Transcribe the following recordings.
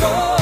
걸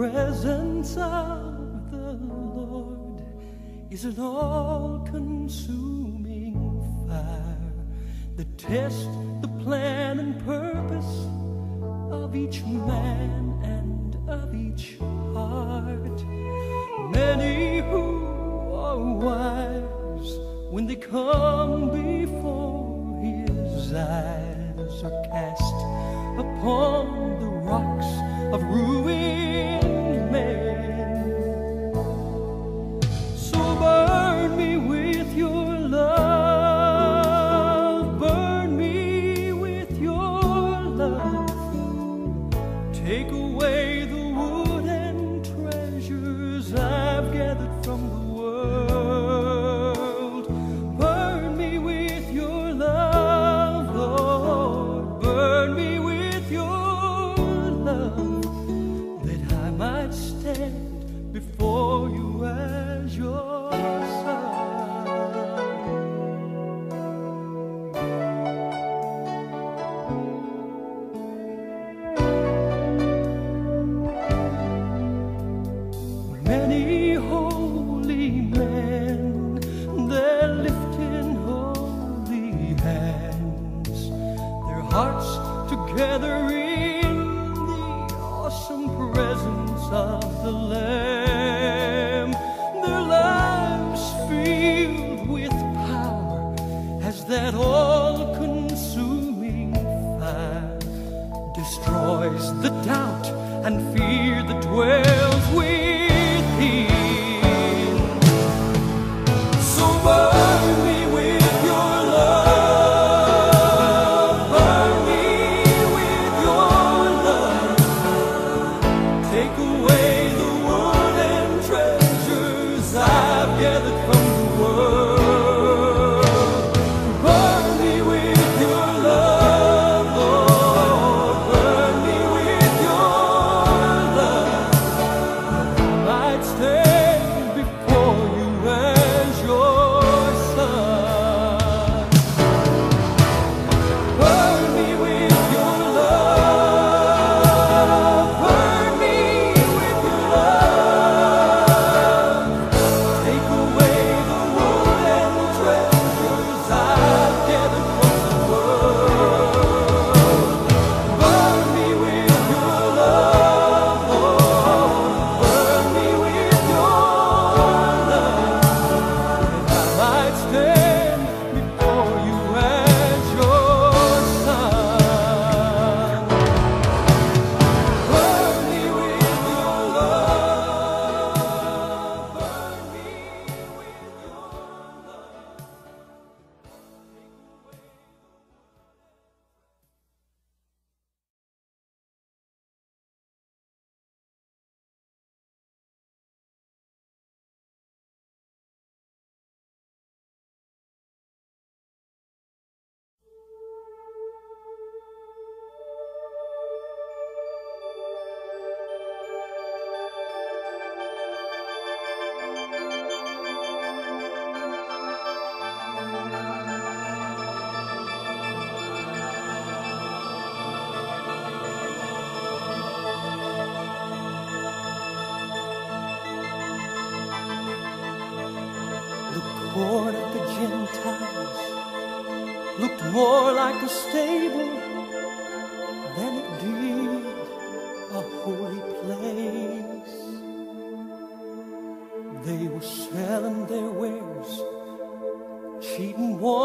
presence of the Lord is an all consuming fire that tests the plan and purpose of each man and of each heart. Many who are wise when they come before his eyes are cast upon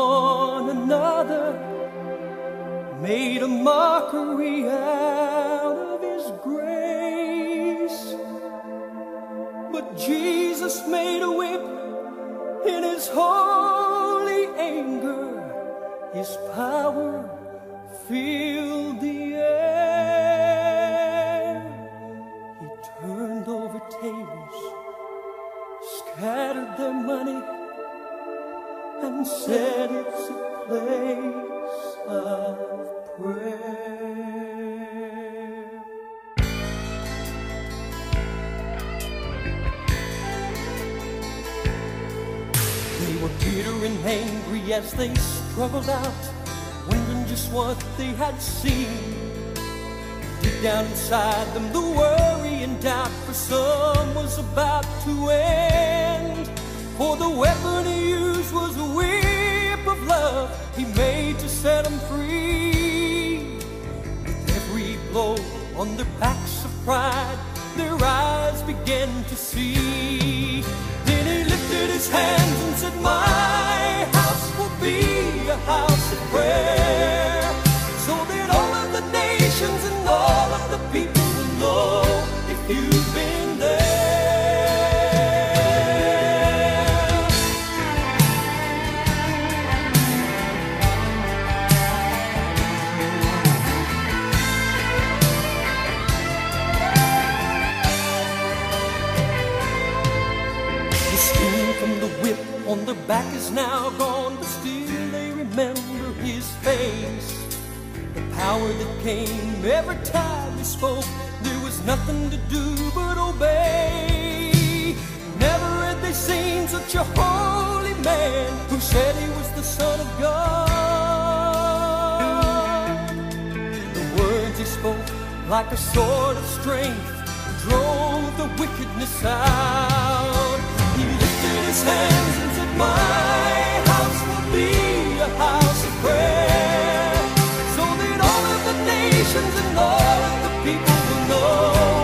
one another, made a mockery out of his grace. But Jesus made a whip in his holy anger. His power filled as they struggled out, wondering just what they had seen. Deep down inside them, the worry and doubt for some was about to end. For the weapon he used was a whip of love he made to set them free. With every blow on their backs of pride, their eyes began to see. Then he lifted his hands and said, My be a house of prayer. So that all of the nations and all of the people will know if you've been there. The from the whip on their back is now Power that came every time he spoke, there was nothing to do but obey. Never had they seen such a holy man who said he was the Son of God. The words he spoke, like a sword of strength, drove the wickedness out. He lifted his hands and said, My house will be a house of prayer. Nations and all of the people will know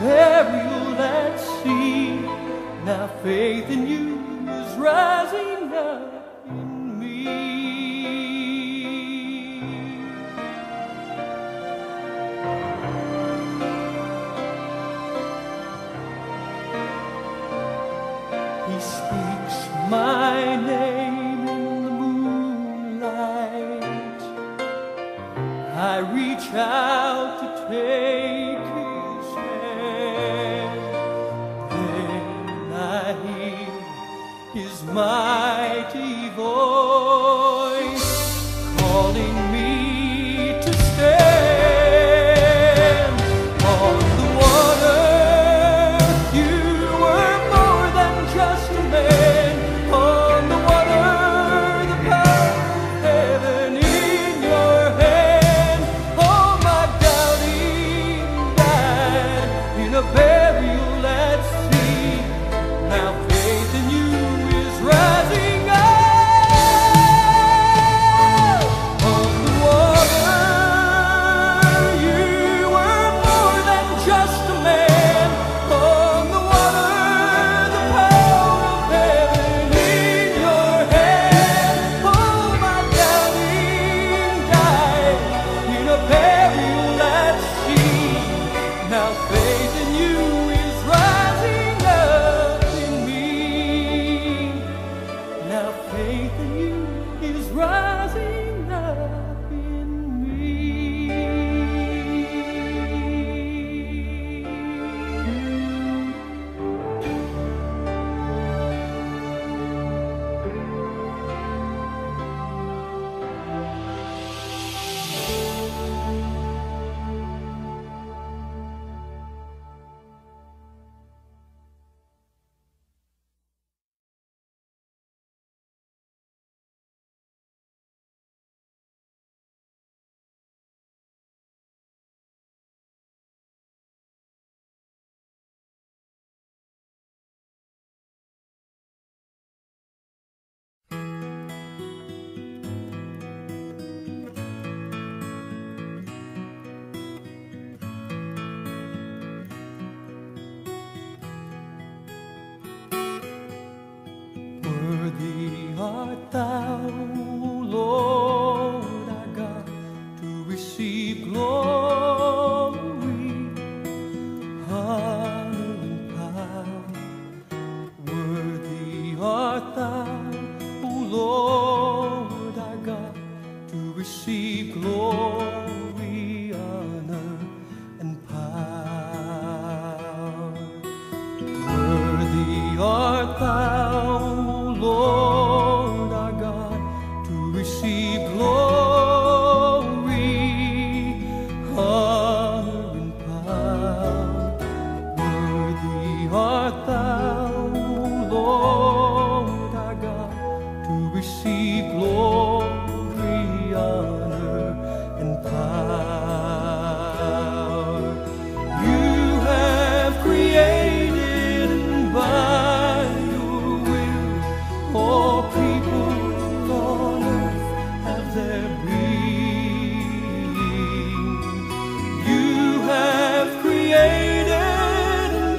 burial at sea. Now faith in you is rising up in me. He speaks my name in the moonlight. I reach out. falling. worthy art thou.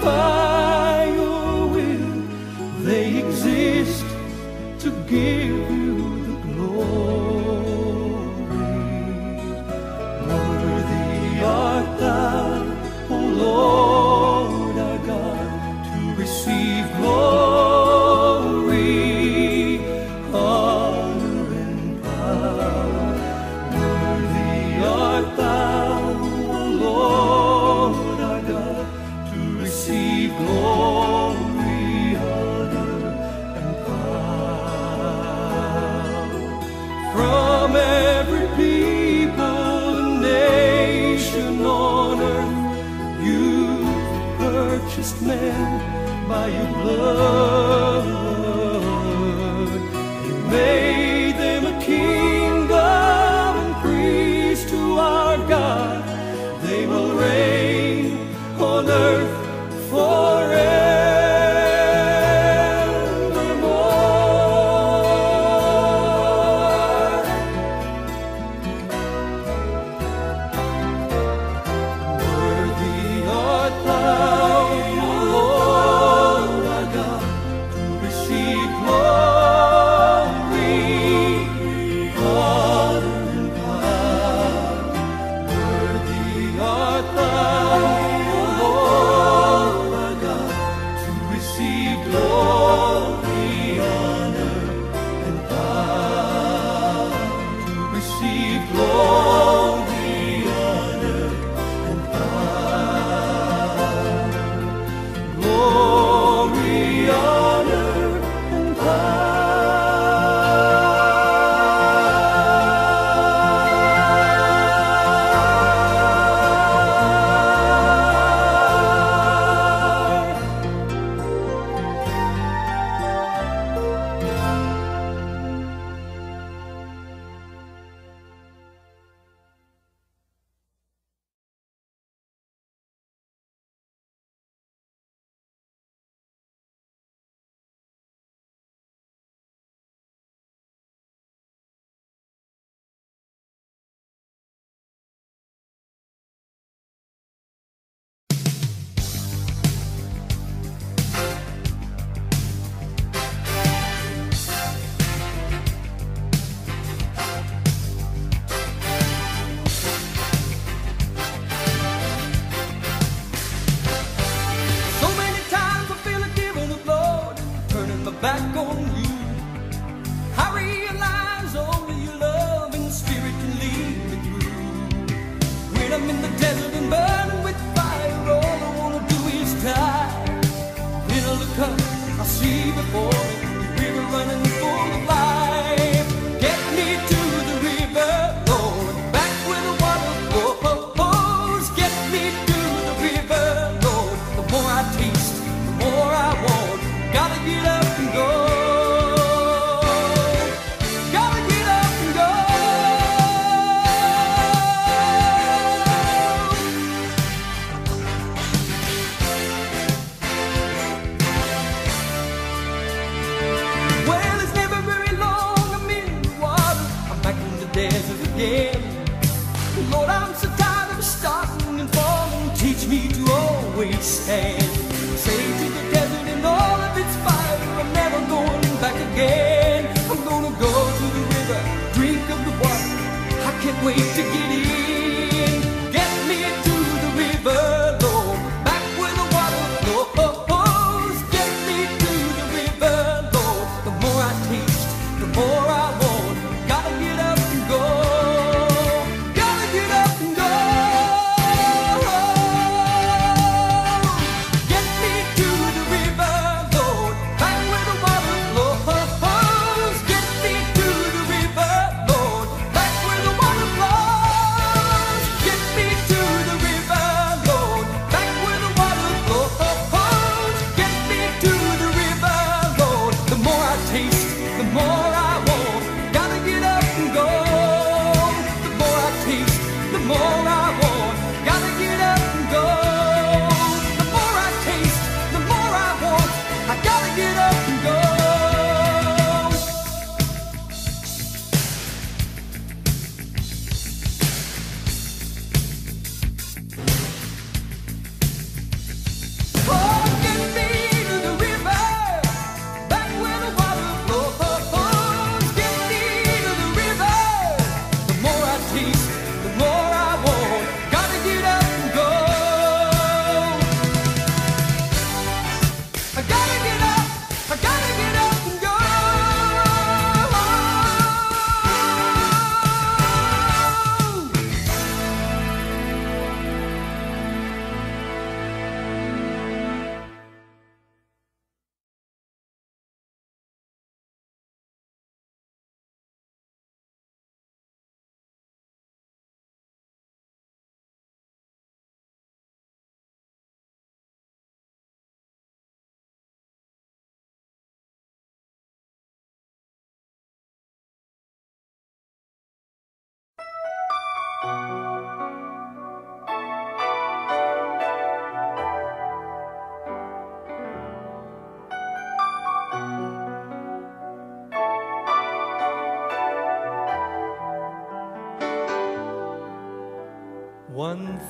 by your will, they exist to give.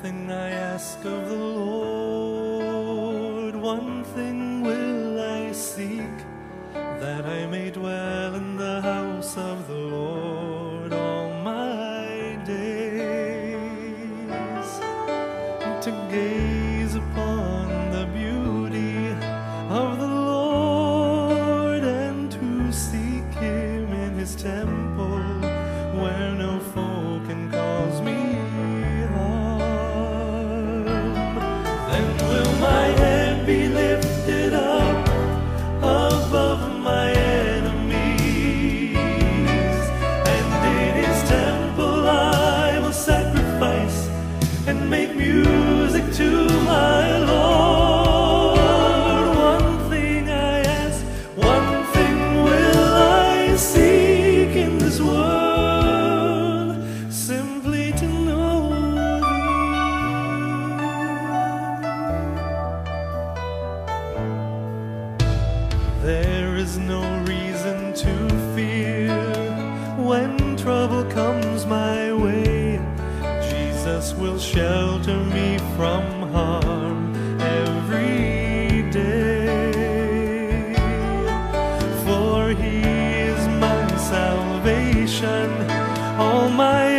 thing I ask of the Lord, one thing will I seek, that I may dwell in the He is my salvation, all my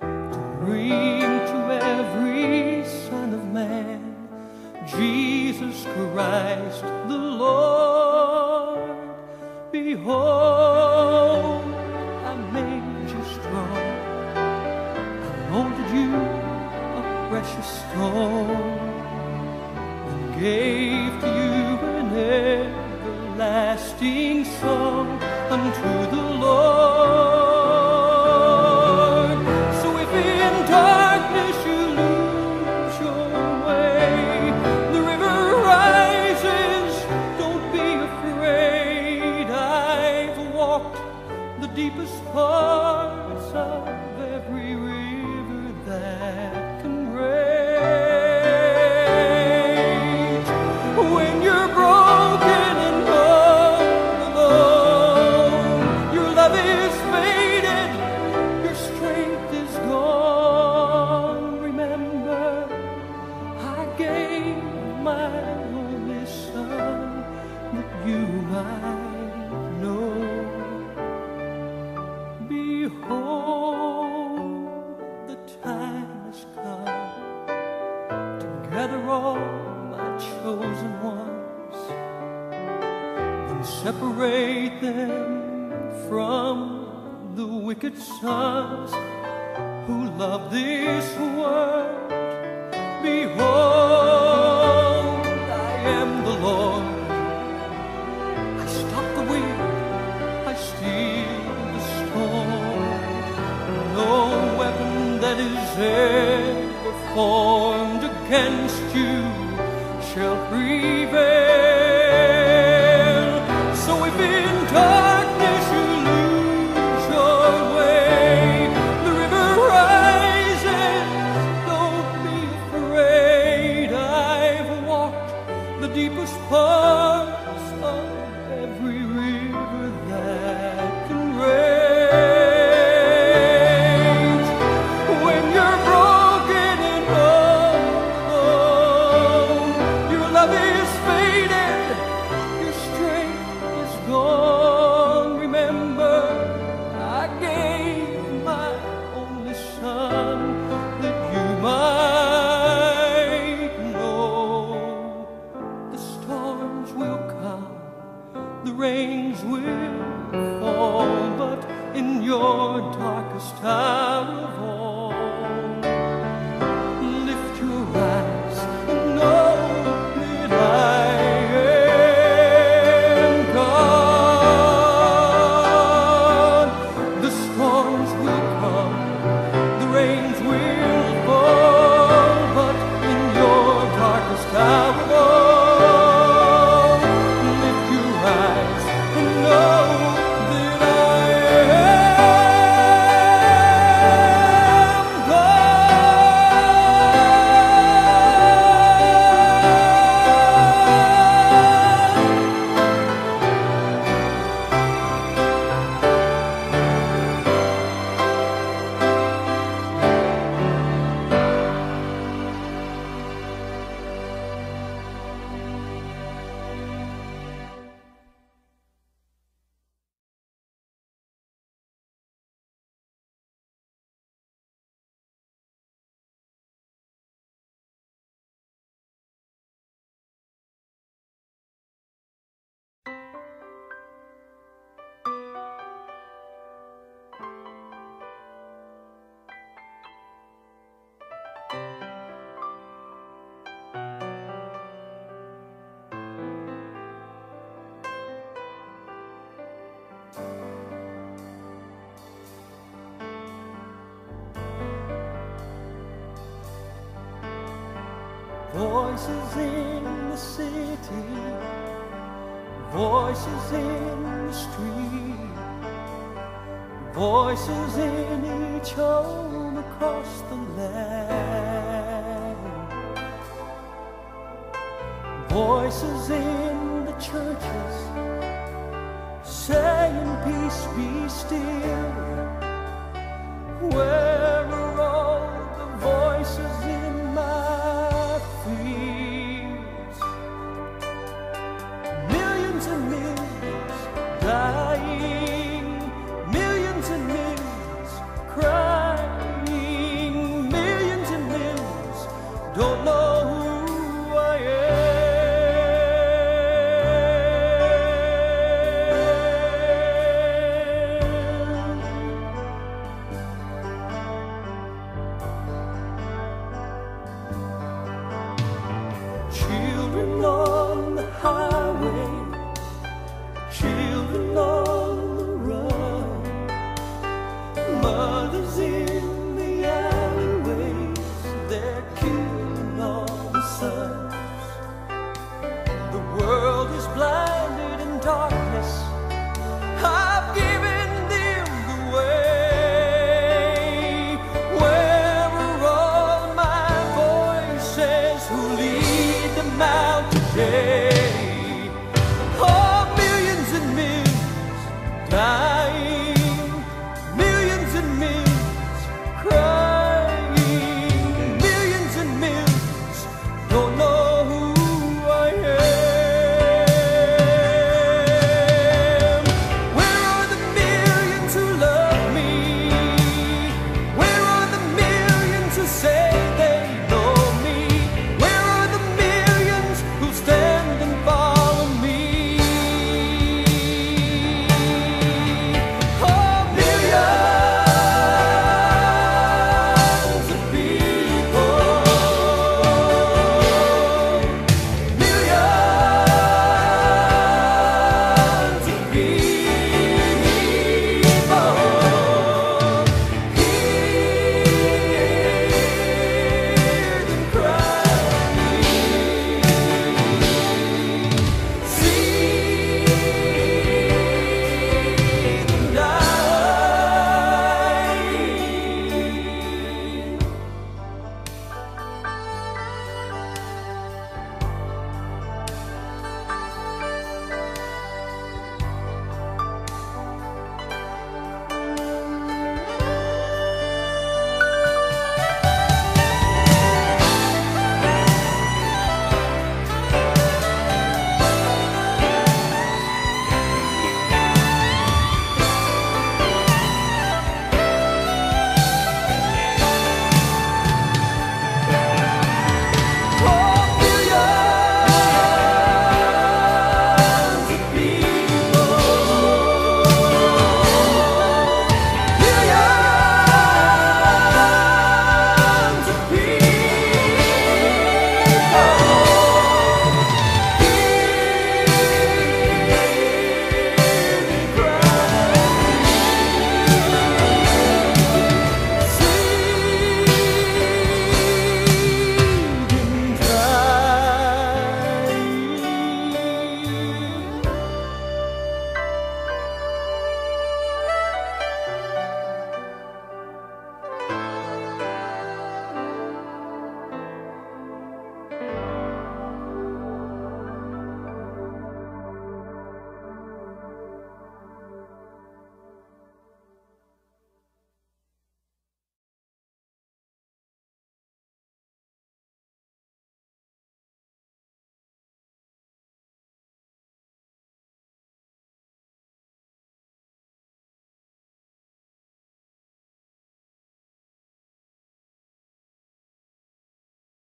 to bring to every son of man Jesus Christ the Lord. Behold, I made you strong, I molded you a precious stone, and gave to you an everlasting song. separate them from the wicked sons who love this world. Behold. Voices in the city, voices in the street, voices in each home across the land. Voices in the churches saying, Peace be still.